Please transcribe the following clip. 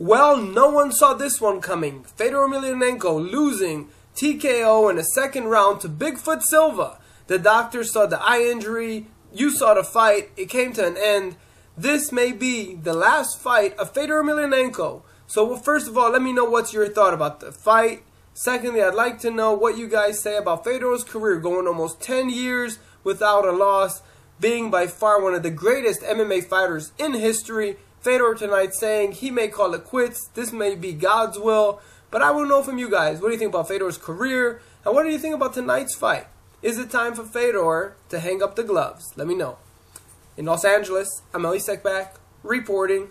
Well, no one saw this one coming. Fedor Emelianenko losing TKO in a second round to Bigfoot Silva. The doctor saw the eye injury. You saw the fight. It came to an end. This may be the last fight of Fedor Emelianenko. So, well, first of all, let me know what's your thought about the fight. Secondly, I'd like to know what you guys say about Fedor's career going almost 10 years without a loss, being by far one of the greatest MMA fighters in history. Fedor tonight saying he may call it quits. This may be God's will. But I want to know from you guys. What do you think about Fedor's career? And what do you think about tonight's fight? Is it time for Fedor to hang up the gloves? Let me know. In Los Angeles, I'm Elie Seckbach, reporting.